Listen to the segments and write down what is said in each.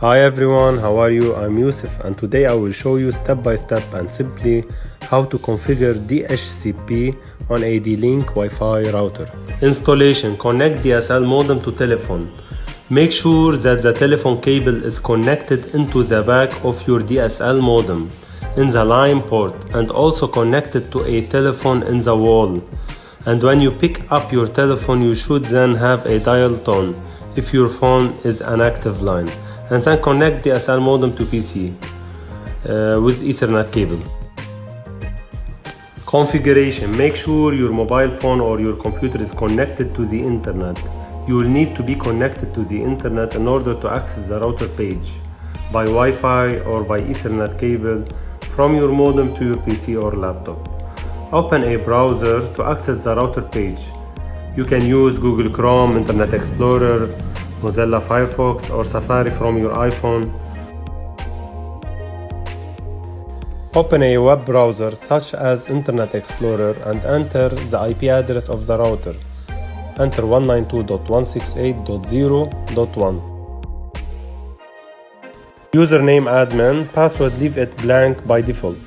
Hi everyone, how are you? I'm Yusuf and today I will show you step by step and simply how to configure DHCP on a D-Link Wi-Fi router. Installation Connect DSL modem to telephone. Make sure that the telephone cable is connected into the back of your DSL modem in the line port and also connected to a telephone in the wall. And when you pick up your telephone you should then have a dial tone if your phone is an active line and then connect the DSL modem to PC uh, with Ethernet cable. Configuration Make sure your mobile phone or your computer is connected to the internet. You will need to be connected to the internet in order to access the router page by Wi-Fi or by Ethernet cable from your modem to your PC or laptop. Open a browser to access the router page. You can use Google Chrome, Internet Explorer, Mozilla Firefox or Safari from your iPhone. Open a web browser such as Internet Explorer and enter the IP address of the router. Enter 192.168.0.1. Username admin, password leave it blank by default.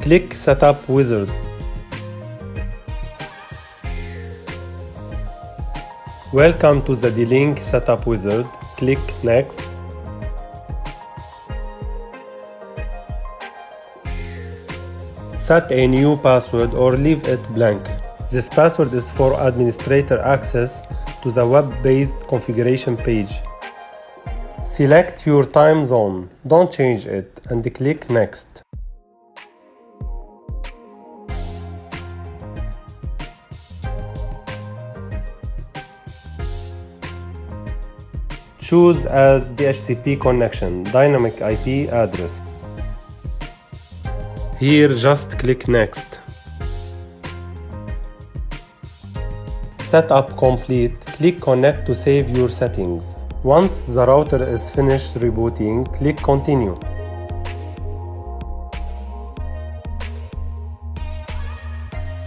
Click Setup Wizard. Welcome to the D-Link Setup Wizard. Click Next. Set a new password or leave it blank. This password is for administrator access to the web-based configuration page. Select your time zone, don't change it, and click Next. Choose as DHCP connection, dynamic IP address. Here just click next. Setup complete, click connect to save your settings. Once the router is finished rebooting, click continue.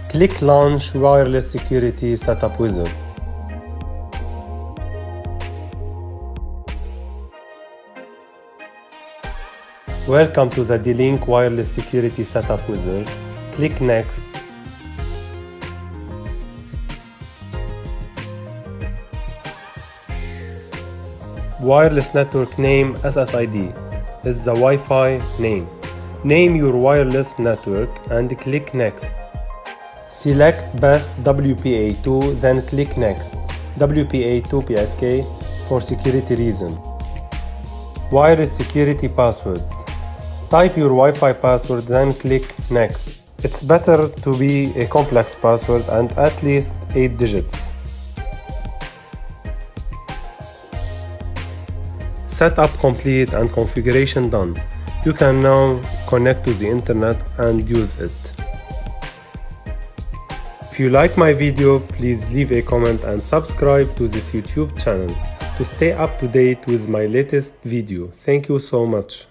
Click launch wireless security setup wizard. Welcome to the D-Link Wireless Security Setup Wizard. Click Next. Wireless Network Name SSID is the Wi-Fi name. Name your wireless network and click Next. Select Best WPA2 then click Next. WPA2 PSK for security reason. Wireless security password Type your Wi-Fi password then click Next. It's better to be a complex password and at least 8 digits. Setup complete and configuration done. You can now connect to the internet and use it. If you like my video, please leave a comment and subscribe to this YouTube channel to stay up to date with my latest video. Thank you so much.